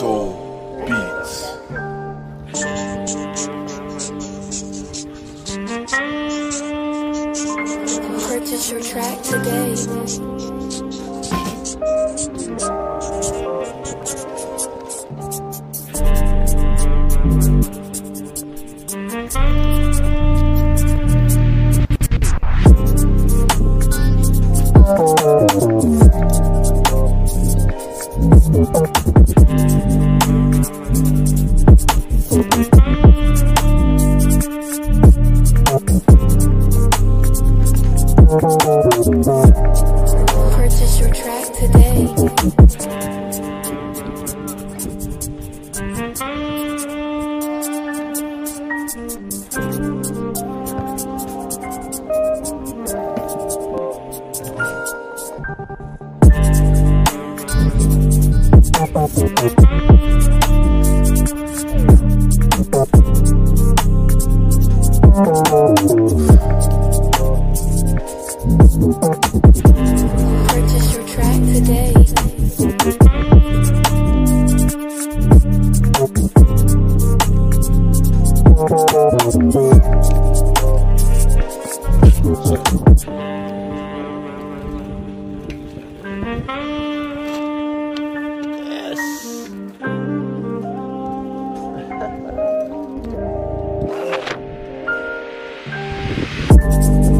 Soul Beats. Purchase your track today. Purchase your track today. Purchase your track today.